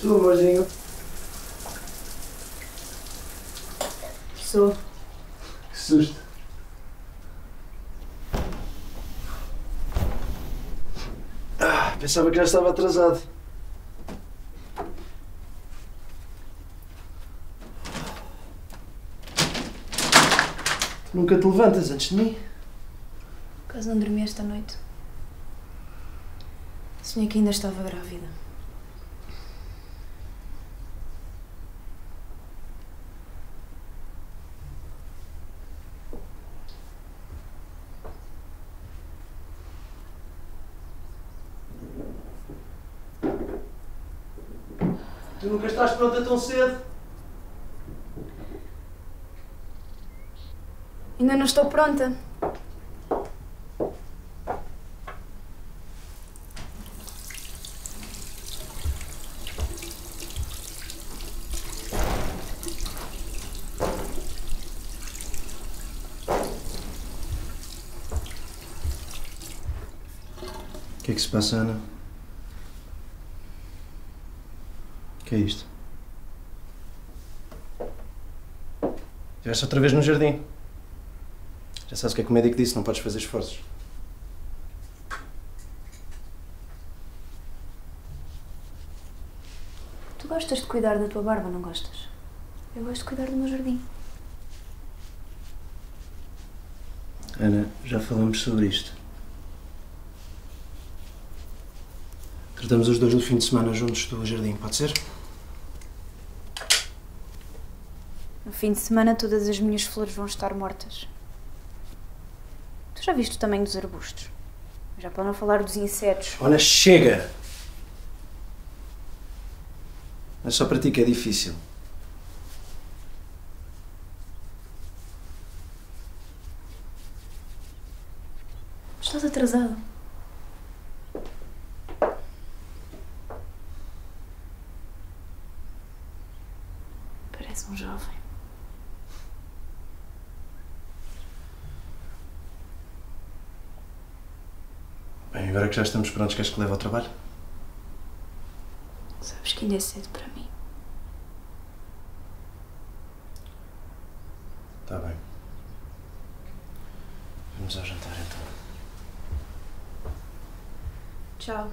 Tu, amorzinho? Sou. Que susto. Ah, pensava que já estava atrasado. Nunca te levantas antes de mim? Caso não dormi esta noite. Sonhei que ainda estava grávida. Tu nunca estás pronta tão cedo? Ainda não estou pronta. O que é que se passa, Ana? O que é isto? Estiveste outra vez no jardim. Já sabes o que é que o médico disse, não podes fazer esforços. Tu gostas de cuidar da tua barba, não gostas? Eu gosto de cuidar do meu jardim. Ana, já falamos sobre isto. Tratamos os dois no fim de semana juntos do jardim, pode ser? No fim de semana todas as minhas flores vão estar mortas. Tu já viste o tamanho dos arbustos? Já para não falar dos insetos. Ana, chega! Mas só para ti que é difícil. Estás atrasado. Parece um jovem. Bem, agora que já estamos prontos, queres que leve ao trabalho? Sabes que ainda é cedo para mim. Está bem. Vamos ao jantar então. Tchau.